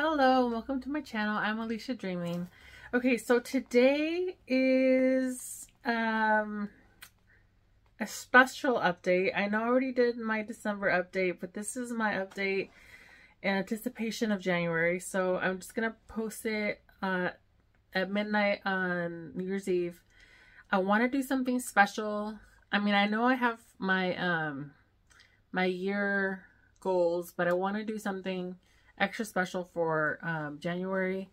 Hello, welcome to my channel. I'm Alicia Dreaming. Okay, so today is um a special update. I know I already did my December update, but this is my update in anticipation of January. So I'm just gonna post it uh, at midnight on New Year's Eve. I want to do something special. I mean, I know I have my um my year goals, but I want to do something extra special for um, January.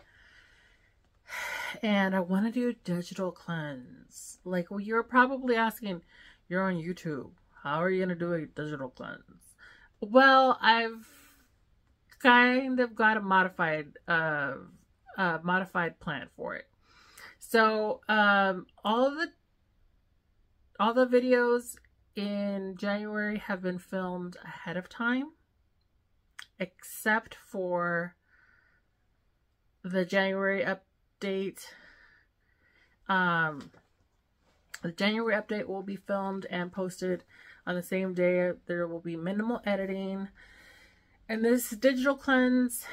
And I want to do a digital cleanse. Like, well, you're probably asking, you're on YouTube. How are you going to do a digital cleanse? Well, I've kind of got a modified, uh, modified plan for it. So, um, all the, all the videos in January have been filmed ahead of time except for the January update. Um, the January update will be filmed and posted on the same day. There will be minimal editing. And this digital cleanse,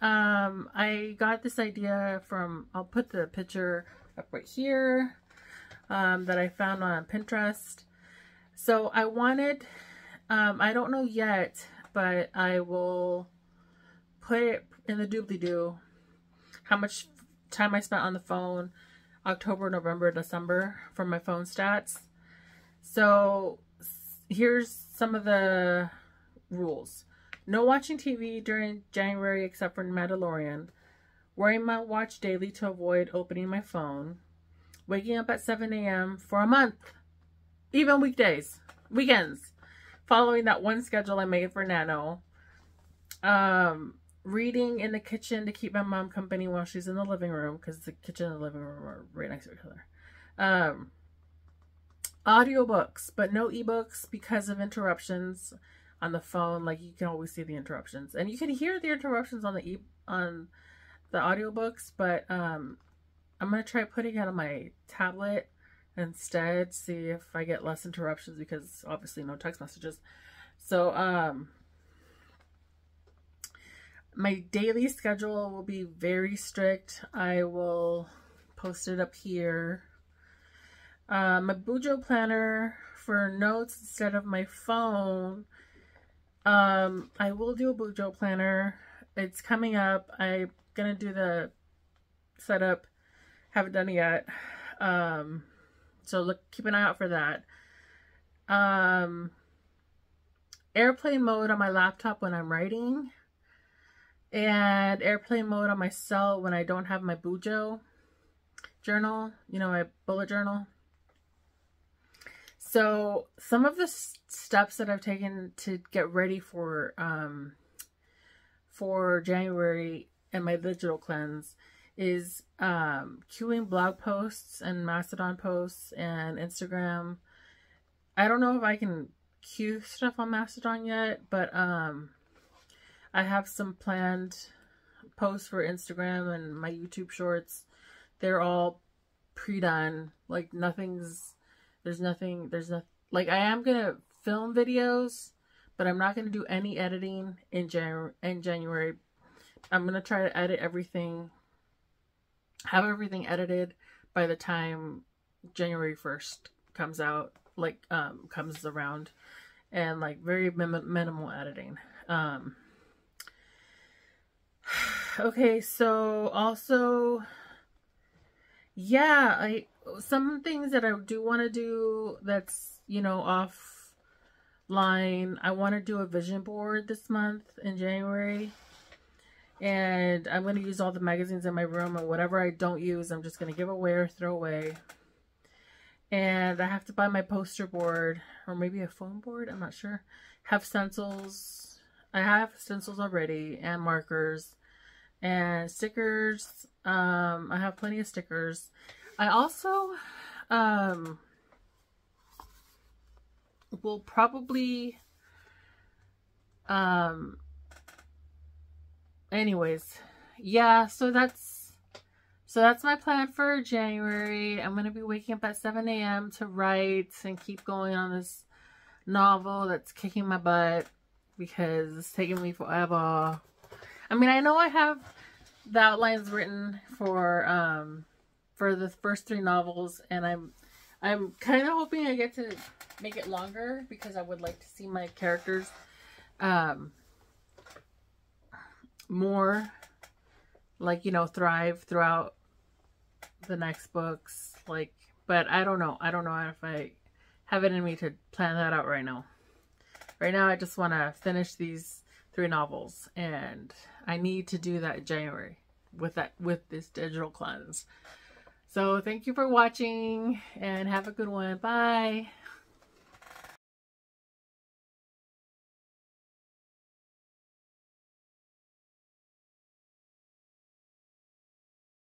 um, I got this idea from, I'll put the picture up right here, um, that I found on Pinterest. So I wanted, um, I don't know yet but I will put it in the doobly-doo how much time I spent on the phone October, November, December for my phone stats. So here's some of the rules. No watching TV during January except for Mandalorian. Wearing my watch daily to avoid opening my phone. Waking up at 7 a.m. for a month. Even weekdays. Weekends following that one schedule I made for Nano. Um, reading in the kitchen to keep my mom company while she's in the living room because the kitchen and the living room are right next to each other. Um, audiobooks, but no ebooks because of interruptions on the phone. Like you can always see the interruptions, and you can hear the interruptions on the e on the audiobooks. But um, I'm gonna try putting it on my tablet instead see if I get less interruptions because obviously no text messages. So um my daily schedule will be very strict. I will post it up here. Uh, my Bujo planner for notes instead of my phone. Um I will do a Bujo planner. It's coming up. I'm gonna do the setup. Haven't done it yet. Um so look, keep an eye out for that. Um, airplane mode on my laptop when I'm writing. And airplane mode on my cell when I don't have my Bujo journal, you know, my bullet journal. So some of the steps that I've taken to get ready for um, for January and my digital cleanse is um, queuing blog posts and Mastodon posts and Instagram. I don't know if I can queue stuff on Mastodon yet, but um, I have some planned posts for Instagram and my YouTube shorts. They're all pre-done. Like nothing's, there's nothing, there's nothing, like I am going to film videos, but I'm not going to do any editing in, Jan in January. I'm going to try to edit everything have everything edited by the time January 1st comes out, like, um, comes around, and, like, very min minimal editing. Um, okay, so also, yeah, I, some things that I do want to do that's, you know, offline, I want to do a vision board this month in January and I'm going to use all the magazines in my room and whatever I don't use, I'm just going to give away or throw away. And I have to buy my poster board or maybe a foam board. I'm not sure. Have stencils. I have stencils already and markers and stickers. Um, I have plenty of stickers. I also um, will probably um, anyways, yeah, so that's so that's my plan for January. I'm going to be waking up at 7 a.m. to write and keep going on this novel that's kicking my butt because it's taking me forever. I mean, I know I have the outlines written for um for the first three novels, and I'm I'm kind of hoping I get to make it longer because I would like to see my characters um more like you know thrive throughout the next books like but I don't know. I don't know if I have it in me to plan that out right now. Right now I just want to finish these three novels and I need to do that in January with that with this digital cleanse. So thank you for watching and have a good one. Bye